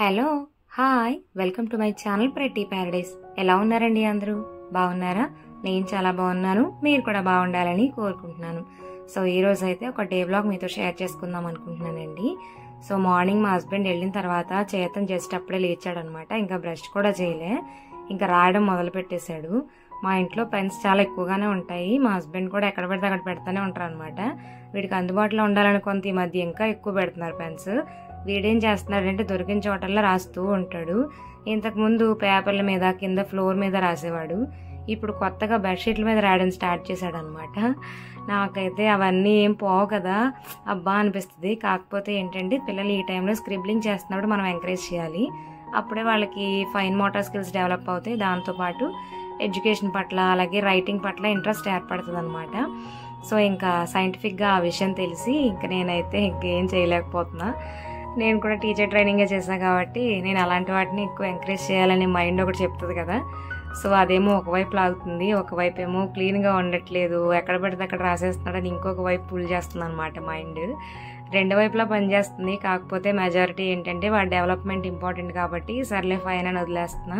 Hello hi welcome to my channel pretty paradise. ఎలా ఉన్నారండి అందరూ? బాగున్నారా? నేను చాలా బాగున్నాను. మీరు కూడా బాగుండాలని కోరుకుంటున్నాను. సో ఈ రోజు అయితే ఒక డే బ్లాగ్ మీతో షేర్ చేసుకుందాం అనుకుంటున్నానండి. సో మార్నింగ్ మా హస్బెండ్ వెళ్ళిన తర్వాత చేతన్ జస్ట్ అప్పుడే లేచాడు అనమాట ఇంకా బ్రష్ కూడా చేయలే. ఇంకా రాయడం మొదలు పెట్టేశాడు. మా ఇంట్లో పెన్స్ చాలా ఎక్కువగానే ఉంటాయి. మా హస్బెండ్ కూడా ఎక్కడ పెడితే అక్కడ పెడతానే ఉంటారు అనమాట వీడికి అందుబాటులో ఉండాలని కొంత ఈ మధ్య ఇంకా ఎక్కువ పెడుతున్నారు పెన్స్. వీడేం చేస్తున్నాడంటే దొరికిన చోటల్లో రాస్తూ ఉంటాడు. ఇంతకుముందు పేపర్ల మీద కింద ఫ్లోర్ మీద రాసేవాడు. ఇప్పుడు కొత్తగా బెడ్షీట్ల మీద రాయడం స్టార్ట్ చేశాడు అనమాట నాకైతే అవన్నీ ఏం పోవు కదా అబ్బా అనిపిస్తుంది. కాకపోతే ఏంటంటే పిల్లలు ఈ టైంలో స్క్రిబ్లింగ్ చేస్తున్నప్పుడు మనం ఎంకరేజ్ చేయాలి. అప్పుడే వాళ్ళకి ఫైన్ మోటార్ స్కిల్స్ డెవలప్ అవుతాయి. దాంతోపాటు ఎడ్యుకేషన్ పట్ల అలాగే రైటింగ్ పట్ల ఇంట్రెస్ట్ ఏర్పడుతుంది అనమాట సో ఇంకా సైంటిఫిక్గా ఆ విషయం తెలిసి ఇంకా నేనైతే ఇంకేం చేయలేకపోతున్నా. నేను కూడా టీచర్ ట్రైనింగే చేశాను కాబట్టి నేను అలాంటి వాటిని ఎక్కువ ఎంకరేజ్ చేయాలని మైండ్ ఒకటి చెప్తుంది కదా. సో అదేమో ఒకవైపు లాగుతుంది ఒకవైపు ఏమో క్లీన్గా ఉండట్లేదు ఎక్కడ పడితే అక్కడ రాసేస్తున్నాడని ఇంకొక వైపు పుల్ చేస్తుంది అనమాట మైండ్ రెండు వైపులా పనిచేస్తుంది కాకపోతే మెజారిటీ ఏంటంటే వాడి డెవలప్మెంట్ ఇంపార్టెంట్ కాబట్టి సర్లే ఫైన్ అని వదిలేస్తున్నా.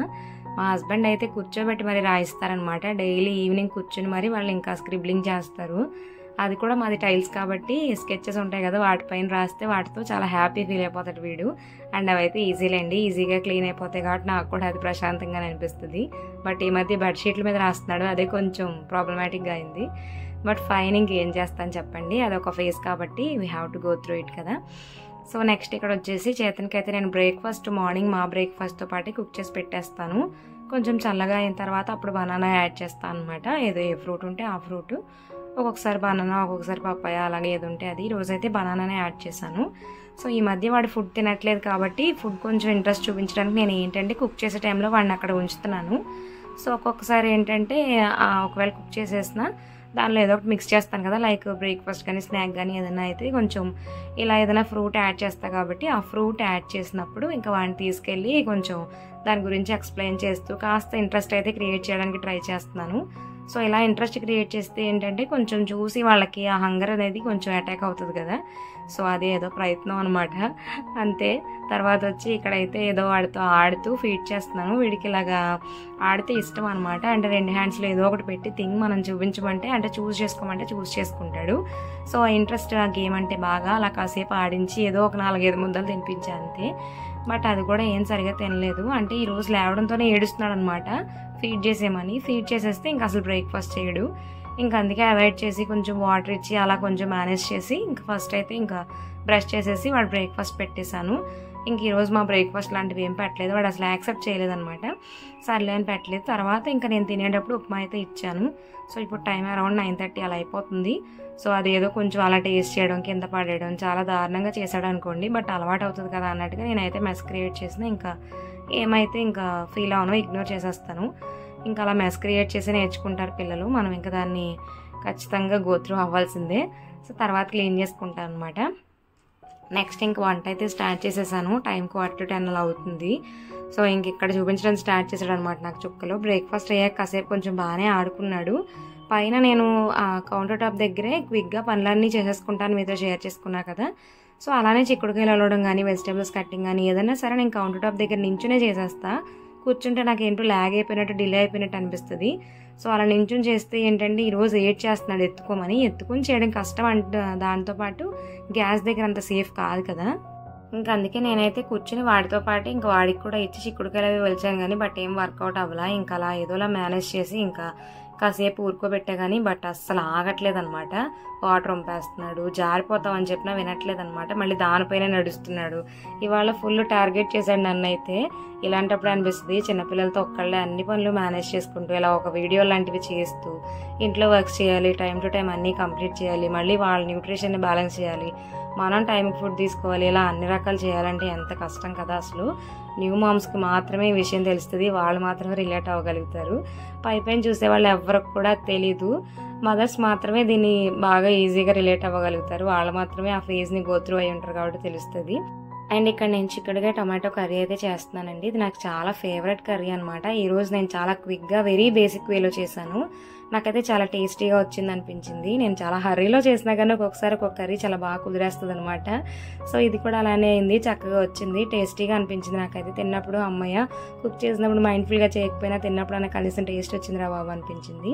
మా హస్బెండ్ అయితే కూర్చోబెట్టి మరి రాయిస్తారనమాట డైలీ ఈవినింగ్ కూర్చొని మరి వాళ్ళు ఇంకా స్క్రిబ్లింగ్ చేస్తారు. అది కూడా మాది టైల్స్ కాబట్టి స్కెచెస్ ఉంటాయి కదా వాటిపైన రాస్తే వాటితో చాలా హ్యాపీ ఫీల్ అయిపోతాడు వీడు. అండ్ అవైతే ఈజీలేండి ఈజీగా క్లీన్ అయిపోతాయి కాబట్టి నాకు కూడా అది ప్రశాంతంగా అనిపిస్తుంది. బట్ ఈ మధ్య బెడ్షీట్ల మీద రాస్తున్నాడు అదే కొంచెం ప్రాబ్లమాటిక్గా అయింది. బట్ ఫైన్ ఇంకేం చేస్తాను చెప్పండి అదొక ఫేస్ కాబట్టి we have to go through it కదా. సో నెక్స్ట్ ఇక్కడ వచ్చేసి చేతన్కి అయితే నేను బ్రేక్ఫాస్ట్ మార్నింగ్ మా బ్రేక్ఫాస్ట్తో పాటు కుక్ చేసి పెట్టేస్తాను. కొంచెం చల్లగా అయిన తర్వాత అప్పుడు బనానా యాడ్ చేస్తాను అనమాట ఏదో ఏ ఫ్రూట్ ఉంటే ఆ ఫ్రూట్ ఒక్కొక్కసారి బనానా ఒక్కొక్కసారి పప్పాయ అలాగే ఏది ఉంటే అది. రోజైతే బనానానే యాడ్ చేశాను. సో ఈ మధ్య వాడు ఫుడ్ తినట్లేదు కాబట్టి ఫుడ్ కొంచెం ఇంట్రెస్ట్ చూపించడానికి నేను ఏంటంటే కుక్ చేసే టైంలో వాడిని అక్కడ ఉంచుతున్నాను. సో ఒక్కొక్కసారి ఏంటంటే ఒకవేళ కుక్ చేసేసిన దానిలో ఏదో ఒకటి మిక్స్ చేస్తాను కదా లైక్ బ్రేక్ఫాస్ట్ కానీ స్నాక్ కానీ ఏదైనా అయితే కొంచెం ఇలా ఏదైనా ఫ్రూట్ యాడ్ చేస్తా కాబట్టి ఆ ఫ్రూట్ యాడ్ చేసినప్పుడు ఇంకా వాడిని తీసుకెళ్ళి కొంచెం దాని గురించి ఎక్స్ప్లెయిన్ చేస్తూ కాస్త ఇంట్రెస్ట్ అయితే క్రియేట్ చేయడానికి ట్రై చేస్తున్నాను. సో ఇలా ఇంట్రెస్ట్ క్రియేట్ చేస్తే ఏంటంటే కొంచెం చూసి వాళ్ళకి ఆ హంగర్ అనేది కొంచెం అటాక్ అవుతుంది కదా. సో అదే ఏదో ప్రయత్నం అనమాట అంతే. తర్వాత వచ్చి ఇక్కడైతే ఏదో వాడితో ఆడుతూ ఫీడ్ చేస్తున్నాను. వీడికి ఇలాగా ఆడితే ఇష్టం అనమాట అంటే రెండు హ్యాండ్స్లో ఏదో ఒకటి పెట్టి థింగ్ మనం చూపించమంటే అంటే చూస్ చేసుకోమంటే చూస్ చేసుకుంటాడు. సో ఆ ఇంట్రెస్ట్ ఆ గేమ్ అంటే బాగా అలా కాసేపు ఆడించి ఏదో ఒక నాలుగైదు ముద్దలు తినిపించే అంతే. బట్ అది కూడా ఏం సరిగా తినలేదు. అంటే ఈ రోజు లేవడంతోనే ఏడుస్తున్నాడు అనమాట ఫీడ్ చేసేమని ఫీడ్ చేసేస్తే ఇంకా అసలు బ్రేక్ఫాస్ట్ చేయడు. ఇంకా అందుకే అవాయిడ్ చేసి కొంచెం వాటర్ ఇచ్చి అలా కొంచెం మేనేజ్ చేసి ఇంకా ఫస్ట్ అయితే ఇంకా బ్రష్ చేసేసి వాడు బ్రేక్ఫాస్ట్ పెట్టేశాను. ఇంక ఈరోజు మా బ్రేక్ఫాస్ట్ లాంటివి ఏం పెట్టలేదు. వాడు అసలు యాక్సెప్ట్ చేయలేదనమాట సర్లే అని పెట్టలేదు. తర్వాత ఇంకా నేను తినేటప్పుడు ఉప్మా అయితే ఇచ్చాను. సో ఇప్పుడు టైం అరౌండ్ నైన్ థర్టీ అలా అయిపోతుంది. సో అదేదో కొంచెం అలా టేస్ట్ చేయడం కింద పడేయడం చాలా దారుణంగా చేశాడు అనుకోండి. బట్ అలవాటు అవుతుంది కదా అన్నట్టుగా నేనైతే మెస్ క్రియేట్ చేసిన. ఇంకా ఏమైతే ఇంకా ఫీల్ అవునో ఇగ్నోర్ చేసేస్తాను. ఇంకా అలా మెస్ క్రియేట్ చేసి నేర్చుకుంటారు పిల్లలు. మనం ఇంకా దాన్ని ఖచ్చితంగా గోత్రూ అవ్వాల్సిందే. సో తర్వాత క్లీన్ చేసుకుంటాను అనమాట నెక్స్ట్ ఇంక వంట అయితే స్టార్ట్ చేసేసాను. టైం క్వార్టర్ టెన్ అలా అవుతుంది. సో ఇంక ఇక్కడ చూపించడం స్టార్ట్ చేశాడు అనమాట నాకు చుక్కలో. బ్రేక్ఫాస్ట్ అయ్యాక కాసేపు కొంచెం బాగానే ఆడుకున్నాడు. పైన నేను ఆ కౌంటర్ టాప్ దగ్గరే క్విక్గా పనులన్నీ చేసేసుకుంటాను. మీతో షేర్ చేసుకున్నా కదా. సో అలానే చిక్కుడుకాయలు అలవడం కానీ వెజిటేబుల్స్ కట్టింగ్ కానీ ఏదైనా సరే నేను కౌంటర్ టాప్ దగ్గర నించునే చేసేస్తాను కూర్చుంటే నాకు ఏంటో ల్యాగ్ అయిపోయినట్టు డిలే అయిపోయినట్టు అనిపిస్తుంది. సో అలా నించుని చేస్తే ఏంటంటే ఈరోజు ఏడ్ చేస్తున్నాడు ఎత్తుకోమని. ఎత్తుకొని చేయడం కష్టం అంట దాంతోపాటు గ్యాస్ దగ్గర అంత సేఫ్ కాదు కదా. ఇంకా అందుకే నేనైతే కూర్చుని వాడితో పాటు ఇంకా వాడికి కూడా ఇచ్చి చిక్కుడుకాయలు అవి వెళ్ళాను కానీ బట్ ఏం వర్కౌట్ అవ్వలా. ఇంకా అలా ఏదోలా మేనేజ్ చేసి ఇంకా కాసేపు ఊరుకోబెట్టా కానీ బట్ అస్సలు ఆగట్లేదు అనమాట వాటర్ వంపేస్తున్నాడు జారిపోతామని చెప్పినా వినట్లేదనమాట మళ్ళీ దానిపైన నడుస్తున్నాడు. ఇవాళ ఫుల్ టార్గెట్ చేశాడు నన్ను అయితే ఇలాంటప్పుడు అనిపిస్తుంది చిన్నపిల్లలతో ఒక్కళ్ళే అన్ని పనులు మేనేజ్ చేసుకుంటూ ఇలా ఒక వీడియో లాంటివి చేస్తూ ఇంట్లో వర్క్స్ చేయాలి టైం టు టైం అన్నీ కంప్లీట్ చేయాలి మళ్ళీ వాళ్ళ న్యూట్రిషన్ని బ్యాలెన్స్ చేయాలి మనం టైంకి ఫుడ్ తీసుకోవాలి ఇలా అన్ని రకాలు చేయాలంటే ఎంత కష్టం కదా అసలు. న్యూ మామ్స్కి మాత్రమే ఈ విషయం తెలుస్తుంది. వాళ్ళు మాత్రమే రిలేట్ అవ్వగలుగుతారు. పైపైన చూసే వాళ్ళు ఎవరికి కూడా తెలీదు. మదర్స్ మాత్రమే దీన్ని బాగా ఈజీగా రిలేట్ అవ్వగలుగుతారు. వాళ్ళు మాత్రమే ఆ ఫేజ్ని గోత్రూ అయి ఉంటారు కాబట్టి తెలుస్తుంది. అండ్ ఇక్కడ నేను చిక్కుడుగా టమాటో కర్రీ అయితే చేస్తున్నానండి. ఇది నాకు చాలా ఫేవరెట్ కర్రీ అనమాట ఈరోజు నేను చాలా క్విక్గా వెరీ బేసిక్ వేలో చేశాను. నాకైతే చాలా టేస్టీగా వచ్చింది అనిపించింది. నేను చాలా హర్రీలో చేసినా కానీ ఒక్కొక్కసారి ఒక్కొక్క కర్రీ చాలా బాగా కుదిరేస్తుంది అనమాట సో ఇది కూడా అలానే అయింది చక్కగా వచ్చింది. టేస్టీగా అనిపించింది నాకైతే. తిన్నప్పుడు అమ్మయ్య కుక్ చేసినప్పుడు మైండ్ఫుల్గా చేయకపోయినా తిన్నప్పుడు నాకు కనీసం టేస్ట్ వచ్చింది రా బాబు అనిపించింది.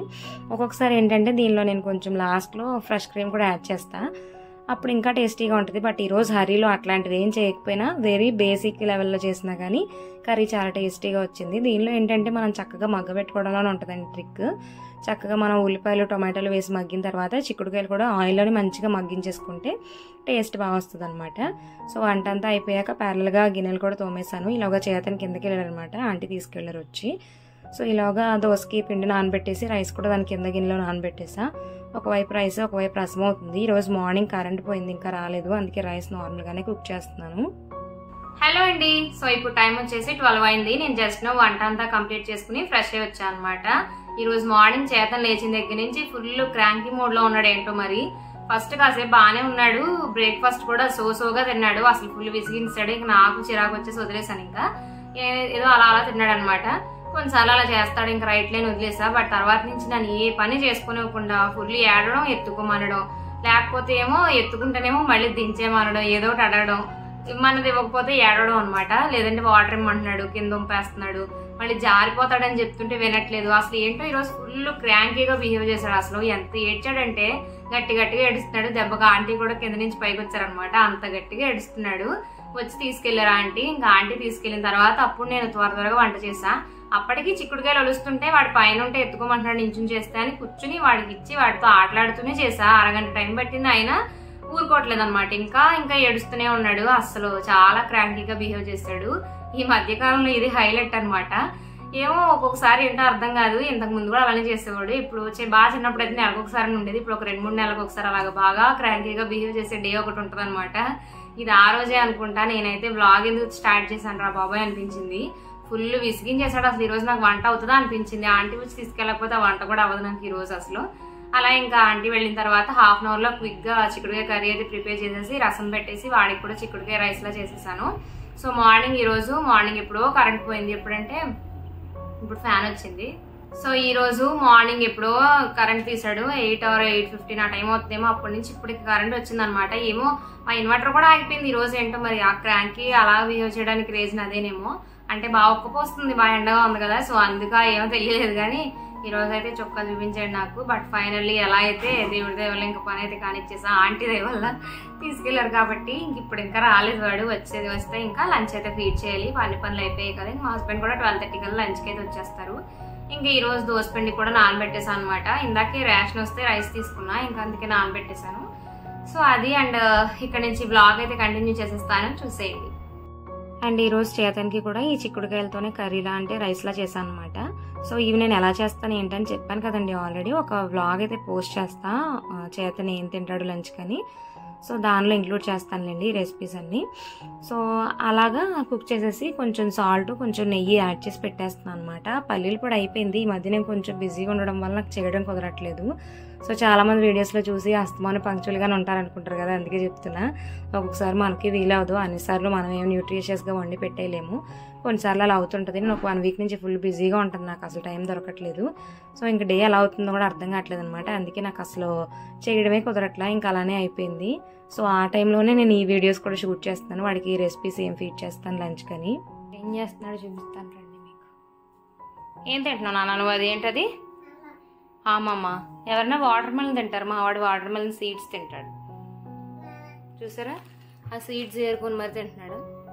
ఒక్కొక్కసారి ఏంటంటే దీనిలో నేను కొంచెం లాస్ట్లో ఫ్రెష్ క్రీమ్ కూడా యాడ్ చేస్తాను అప్పుడు ఇంకా టేస్టీగా ఉంటుంది. బట్ ఈరోజు హరీలో అట్లాంటివి ఏం చేయకపోయినా వెరీ బేసిక్ లెవెల్లో చేసినా కానీ కర్రీ చాలా టేస్టీగా వచ్చింది. దీనిలో ఏంటంటే మనం చక్కగా మగ్గబెట్టుకోవడంలోనే ఉంటుందండి ట్రిక్ చక్కగా మనం ఉల్లిపాయలు టొమాటోలు వేసి మగ్గిన తర్వాత చిక్కుడుకాయలు కూడా ఆయిల్లోనే మంచిగా మగ్గించేసుకుంటే టేస్ట్ బాగా వస్తుంది అనమాట సో వంట అంతా అయిపోయాక ప్యారల్గా గిన్నెలు కూడా తోమేశాను. ఇలాగా చేతని కిందకి వెళ్ళారనమాట ఆంటీ తీసుకెళ్ళారు వచ్చి. సో ఇలాగా దోసకి పిండి నానబెట్టేసి రైస్ కూడా దాని కింద గిన్నెలో నానబెట్టేసా. ఒకవైపు రైస్ ఒకవైపు రసం అవుతుంది. ఈరోజు మార్నింగ్ కరెంట్ పోయింది ఇంకా రాలేదు. అందుకే రైస్ నార్మల్గానే కుక్ చేస్తున్నాను. హలో అండి. సో ఇప్పుడు టైం వచ్చేసి ట్వెల్వ్ అయింది. నేను జస్ట్ నో వంట అంతా కంప్లీట్ చేసుకుని ఫ్రెష్ అయ్యి వచ్చాను అనమాట ఈరోజు మార్నింగ్ చేతన్ లేచిన దగ్గర నుంచి ఫుల్ క్రాంకీ మోడ్లో ఉన్నాడు ఏంటో మరి. ఫస్ట్ కాసేపు బాగానే ఉన్నాడు. బ్రేక్ఫాస్ట్ కూడా సో సోగా తిన్నాడు. అసలు ఫుల్ విసిగించాడు. ఇంకా నాకు చిరాకు వచ్చేసి వదిలేసాను ఇంకా. ఏదో అలా అలా తిన్నాడు అనమాట కొన్నిసార్లు అలా చేస్తాడు ఇంకా రైట్ లైన్ వదిలేసా బట్ తర్వాత నుంచి నన్ను ఏ పని చేసుకోనివ్వకుండా ఫుల్ ఏడడం ఎత్తుకోమనడం లేకపోతే ఏమో ఎత్తుకుంటేనేమో మళ్ళీ దించేమనడం ఏదో ఒకటి అడగడం మనది ఇవ్వకపోతే ఏడవడం అనమాట లేదంటే వాటర్ ఇమ్మంటున్నాడు కింద ఉంపేస్తున్నాడు మళ్ళీ జారిపోతాడని చెప్తుంటే వినట్లేదు. అసలు ఏంటో ఈరోజు ఫుల్ క్రాంకీగా బిహేవ్ చేశాడు. అసలు ఎంత ఏడ్చాడంటే గట్టి గట్టిగా ఏడుస్తున్నాడు. దెబ్బగా ఆంటీ కూడా కింద నుంచి పైకి వచ్చారనమాట అంత గట్టిగా ఏడుస్తున్నాడు. వచ్చి తీసుకెళ్ళారు ఆంటీ. ఇంకా ఆంటీ తీసుకెళ్ళిన తర్వాత అప్పుడు నేను త్వర త్వరగా వంట చేశాను అప్పటికి చిక్కుడుకాయలు ఒలుస్తుంటే వాడి పైన ఉంటే ఎత్తుకోమంటున్నాడు నించుని చేస్తే అని కూర్చుని వాడికి ఇచ్చి వాడితో ఆటలాడుతూనే చేసా అరగంట టైం పట్టింది ఆయన ఊరుకోవట్లేదు అనమాట ఇంకా ఇంకా ఏడుస్తూనే ఉన్నాడు. అస్సలు చాలా క్రాంకీగా బిహేవ్ చేశాడు. ఈ మధ్యకాలంలో ఇది హైలైట్ అన్నమాట. ఏమో ఒక్కొక్కసారి ఏంటో అర్థం కాదు. ఇంతకు ముందు కూడా అలానే చేసేవాడు. ఇప్పుడు వచ్చే బాగా చిన్నప్పుడు అయితే నెలకు ఒకసారి ఉండేది. ఇప్పుడు ఒక రెండు మూడు నెలలకు ఒకసారి అలాగా బాగా క్రాంకీగా బిహేవ్ చేసే డే ఒకటి ఉంటుంది అనమాట ఇది ఆ రోజే అనుకుంటా. నేనైతే బ్లాగ్ ఎందుకు స్టార్ట్ చేశాను రా బాబాయ్ అనిపించింది. ఫుల్ విసిగించేసాడు అసలు ఈ రోజు నాకు వంట అవుతుందా అనిపించింది. ఆంటీ వచ్చి తీసుకెళ్ళకపోతే ఆ వంట కూడా అవ్వదు నాకు ఈరోజు అసలు. అలా ఇంకా ఆంటీ వెళ్ళిన తర్వాత హాఫ్ అన్ అవర్లో క్విక్గా చిక్కుడుకాయ కర్రీ అయితే ప్రిపేర్ చేసేసి రసం పెట్టేసి వాడికి కూడా చిక్కుడుకాయ రైస్లా చేసేసాను. సో మార్నింగ్ ఈరోజు మార్నింగ్ ఎప్పుడో కరెంట్ పోయింది. ఎప్పుడంటే ఇప్పుడు ఫ్యాన్ వచ్చింది. సో ఈ రోజు మార్నింగ్ ఎప్పుడో కరెంట్ తీసాడు ఎయిట్ ఆర్ ఎయిట్ ఫిఫ్టీన్ ఆ టైం అవుతుందేమో అప్పటి నుంచి ఇప్పటికి కరెంట్ వచ్చిందనమాట. ఏమో మా ఇన్వర్టర్ కూడా ఆగిపోయింది. ఈ రోజు ఏంటో మరి ఆ క్రాంక్కి అలా బిహేవ్ చేయడానికి రీజన్ అదేనేమో. అంటే బాగా ఒక్కపోస్తుంది బాగా ఎండగా ఉంది కదా సో అందుక ఏమో తెలియలేదు కానీ ఈ రోజు అయితే చొక్కా చూపించాడు నాకు. బట్ ఫైనల్లీ ఎలా అయితే దేవుడి దయ వల్ల ఇంకా పని అయితే కానిచ్చేసా ఆంటీ దయ వల్ల తీసుకెళ్ళారు కాబట్టి ఇంక ఇప్పుడు ఇంకా రాలేదు వాడు. వచ్చేది వస్తే ఇంకా లంచ్ అయితే ఫీడ్ చేయాలి అన్ని పనులు అయిపోయాయి కదా. ఇంకా మా హస్బెండ్ కూడా ట్వెల్వ్ థర్టీ కల్లా లంచ్కి అయితే వచ్చేస్తారు. ఇంకా ఈ రోజు దోసపిండి కూడా నానబెట్టేసాను అనమాట ఇందాకే రేషన్ వస్తే రైస్ తీసుకున్నా ఇంకా అందుకే నానబెట్టేశాను. సో అది అండ్ ఇక్కడ నుంచి బ్లాగ్ అయితే కంటిన్యూ చేసేస్తాను. చూసేయండి. అండ్ ఈరోజు చేతనికి కూడా ఈ చిక్కుడుకాయలతోనే కర్రీలా అంటే రైస్లా చేశాను అనమాట సో ఇవి నేను ఎలా చేస్తాను ఏంటని చెప్పాను కదండి ఆల్రెడీ. ఒక వ్లాగ్ అయితే పోస్ట్ చేస్తా. చేతని ఏం తింటాడు లంచ్ కని. సో దానిలో ఇంక్లూడ్ చేస్తానులేండి ఈ రెసిపీస్ అన్ని. సో అలాగా కుక్ చేసేసి కొంచెం సాల్ట్ కొంచెం నెయ్యి యాడ్ చేసి పెట్టేస్తున్నాను అనమాట పల్లీలు కూడా అయిపోయింది. ఈ మధ్య నేను కొంచెం బిజీగా ఉండడం వల్ల నాకు చేయడం కుదరట్లేదు. సో చాలామంది వీడియోస్లో చూసి అస్తమానం పంక్చువల్గానే ఉంటారనుకుంటారు కదా అందుకే చెప్తున్నా. ఒక్కొక్కసారి మనకి వీలవదు అన్నిసార్లు మనం ఏం న్యూట్రిషియస్గా వండి పెట్టేయలేము. కొన్నిసార్లు అలా అవుతుంటుంది. నేను ఒక వన్ వీక్ నుంచి ఫుల్ బిజీగా ఉంటుంది నాకు అసలు టైం దొరకట్లేదు. సో ఇంక డే ఎలా అవుతుందో కూడా అర్థం కావట్లేదు అనమాట అందుకే నాకు అసలు చేయడమే కుదరట్లా. ఇంకా అలానే అయిపోయింది. సో ఆ టైంలోనే నేను ఈ వీడియోస్ కూడా షూట్ చేస్తాను వాడికి ఈ రెసిపీస్ ఏం ఫీడ్ చేస్తాను లంచ్ కని. ఏం చేస్తున్నాడు చూపిస్తాను రండి మీకు. ఏం తింటున్నావు నాన్న? నువ్వు అది ఏంటది? ఆమమ్మ ఎవరైనా వాటర్ మెలన్ తింటారు. మా వాడు వాటర్ మెలన్ సీడ్స్ తింటాడు. చూసారా? ఆ సీడ్స్ ఏరుకొని మరి తింటున్నాడు.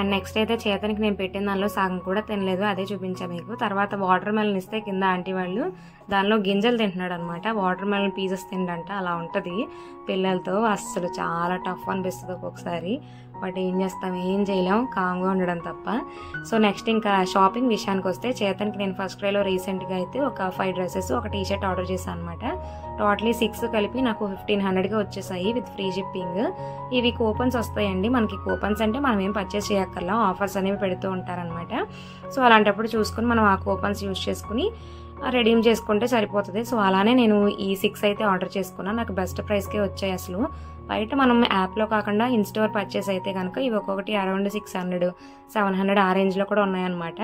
అండ్ నెక్స్ట్ అయితే చేతనికి నేను పెట్టిన దానిలో సగం కూడా తినలేదు. అదే చూపించా మీకు. తర్వాత వాటర్ మెలన్ ఇస్తే కింద ఆంటీ వాళ్ళు దానిలో గింజలు తింటున్నాడు అనమాట వాటర్ మెలన్ పీసెస్ తిండంట. అలా ఉంటుంది. పిల్లలతో అస్సలు చాలా టఫ్ అనిపిస్తుంది ఒక్కొక్కసారి. బట్ ఏం చేస్తాం? ఏం చేయలేం. కామ్గా ఉండడం తప్ప. సో నెక్స్ట్ ఇంకా షాపింగ్ విషయానికి వస్తే చేతన్కి నేను ఫస్ట్ క్రైలో రీసెంట్గా అయితే ఒక ఫైవ్ డ్రెస్సెస్ ఒక టీ షర్ట్ ఆర్డర్ చేశాను అనమాట టోటలీ సిక్స్ కలిపి నాకు ఫిఫ్టీన్ హండ్రెడ్గా వచ్చేసాయి విత్ ఫ్రీ షిప్పింగ్ ఇవి కూపన్స్ వస్తాయండి. మనకి కూపన్స్ అంటే మనం ఏం పర్చేస్ చేయక్కర్లా. ఆఫర్స్ అనేవి పెడుతూ ఉంటారనమాట. సో అలాంటప్పుడు చూసుకుని మనం ఆ కూపన్స్ యూజ్ చేసుకుని రెడీమ్ చేసుకుంటే సరిపోతుంది. సో అలానే నేను ఈ సిక్స్ అయితే ఆర్డర్ చేసుకున్నాను నాకు బెస్ట్ ప్రైస్కే వచ్చాయి అసలు. బయట మనం యాప్లో కాకుండా ఇన్ స్టోర్ పర్చేస్ అయితే కనుక ఇవి ఒక్కొక్కటి around six hundred seven hundred ఆ రేంజ్లో కూడా ఉన్నాయన్నమాట.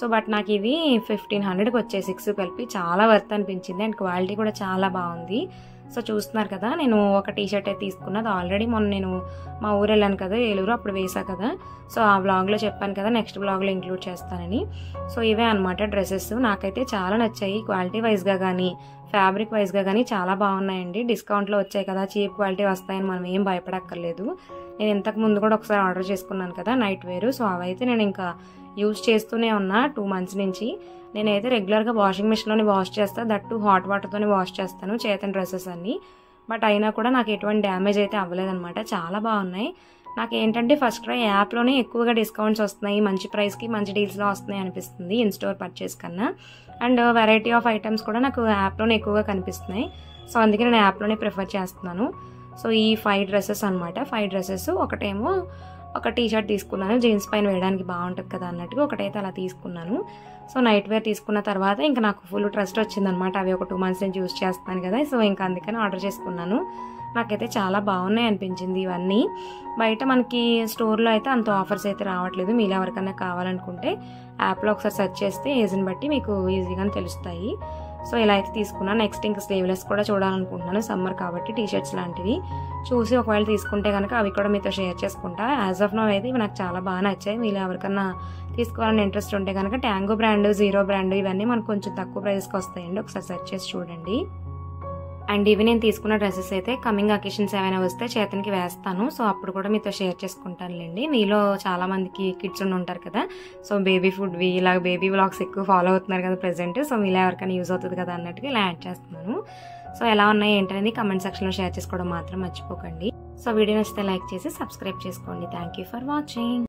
సో బట్ నాకు ఇవి ఫిఫ్టీన్ హండ్రెడ్కి వచ్చే సిక్స్ కలిపి చాలా వర్త్ అనిపించింది అండ్ క్వాలిటీ కూడా చాలా బాగుంది. సో చూస్తున్నారు కదా నేను ఒక టీ షర్ట్ అయితే తీసుకున్నది ఆల్రెడీ మొన్న నేను మా ఊరు వెళ్ళాను కదా ఏలూరు అప్పుడు వేసా కదా. సో ఆ బ్లాగ్లో చెప్పాను కదా నెక్స్ట్ బ్లాగ్లో ఇంక్లూడ్ చేస్తానని. సో ఇవే అనమాట డ్రెస్సెస్. నాకైతే చాలా నచ్చాయి. క్వాలిటీ వైజ్గా కానీ ఫ్యాబ్రిక్ వైజ్గా కానీ చాలా బాగున్నాయండి. డిస్కౌంట్లో వచ్చాయి కదా చీప్ క్వాలిటీ వస్తాయని మనం ఏం భయపడక్కర్లేదు. నేను ఇంతకు ముందు కూడా ఒకసారి ఆర్డర్ చేసుకున్నాను కదా నైట్ వేరు సో అవైతే నేను ఇంకా యూజ్ చేస్తూనే ఉన్నా టూ మంత్స్ నుంచి. నేనైతే రెగ్యులర్గా వాషింగ్ మిషన్లోని వాష్ చేస్తాను దట్టు హాట్ వాటర్తోనే వాష్ చేస్తాను చేతన డ్రెస్సెస్ అన్ని. బట్ అయినా కూడా నాకు ఎటువంటి డ్యామేజ్ అయితే అవ్వలేదన్నమాట. చాలా బాగున్నాయి. నాకు ఏంటంటే ఫస్ట్ క్రై యాప్లోనే ఎక్కువగా డిస్కౌంట్స్ వస్తున్నాయి మంచి ప్రైస్కి మంచి డీల్స్లో వస్తున్నాయి అనిపిస్తుంది ఇన్ స్టోర్ పర్చేస్ కన్నా. అండ్ వెరైటీ ఆఫ్ ఐటమ్స్ కూడా నాకు యాప్లోనే ఎక్కువగా కనిపిస్తున్నాయి. సో అందుకే నేను యాప్లోనే ప్రిఫర్ చేస్తున్నాను. సో ఈ ఫైవ్ డ్రెస్సెస్ అనమాట ఫైవ్ డ్రెస్సెస్ ఒకటేమో ఒక టీ షర్ట్ తీసుకున్నాను. జీన్స్ పైన వేయడానికి బాగుంటుంది కదా అన్నట్టుగా ఒకటైతే అలా తీసుకున్నాను. సో నైట్ వేర్ తీసుకున్న తర్వాత ఇంకా నాకు ఫుల్ ట్రస్ట్ వచ్చిందనమాట అవి ఒక టూ మంత్స్ నుంచి యూస్ చేస్తాను కదా. సో ఇంకా అందుకని ఆర్డర్ చేసుకున్నాను. నాకైతే చాలా బాగున్నాయి అనిపించింది ఇవన్నీ. బయట మనకి స్టోర్లో అయితే అంత ఆఫర్స్ అయితే రావట్లేదు. మీలో ఎవరికైనా కావాలనుకుంటే యాప్లో ఒకసారి సెర్చ్ చేస్తే ఏజ్ని బట్టి మీకు ఈజీగానే తెలుస్తాయి. సో ఇలా అయితే తీసుకున్నాను. నెక్స్ట్ ఇంకా స్లీవ్లెస్ కూడా చూడాలనుకుంటున్నాను. సమ్మర్ కాబట్టి టీ షర్ట్స్ లాంటివి. చూసి ఒకవేళ తీసుకుంటే కనుక అవి కూడా మీతో షేర్ చేసుకుంటా. యాజ్ ఆఫ్ నో అయితే ఇవి నాకు చాలా బాగా నచ్చాయి. మీరు ఎవరికన్నా తీసుకోవాలని ఇంట్రెస్ట్ ఉంటే కనుక ట్యాంగో బ్రాండ్ జీరో బ్రాండ్ ఇవన్నీ మనకు కొంచెం తక్కువ ప్రైస్కి వస్తాయండి. ఒకసారి సెర్చ్ చేసి చూడండి. అండ్ ఇవి నేను తీసుకున్న డ్రెస్సెస్ అయితే కమింగ్ అకేషన్స్ ఏమైనా వస్తే చేతనికి వేస్తాను. సో అప్పుడు కూడా మీతో షేర్ చేసుకుంటానులేండి. మీలో చాలా మందికి కిడ్స్ ఉండి ఉంటారు కదా. సో బేబీ ఫుడ్వి ఇలా బేబీ వ్లాగ్స్ ఎక్కువ ఫాలో అవుతున్నారు కదా ప్రెసెంట్ సో మీలో ఎవరికైనా యూజ్ అవుతుంది కదా అన్నట్టుగా ఇలా యాడ్ చేస్తున్నాను. సో ఎలా ఉన్నాయి ఏంటనేది కమెంట్ సెక్షన్లో షేర్ చేసుకోవడం మాత్రం మర్చిపోకండి. సో వీడియో నచ్చితే లైక్ చేసి సబ్స్క్రైబ్ చేసుకోండి. Thank you for watching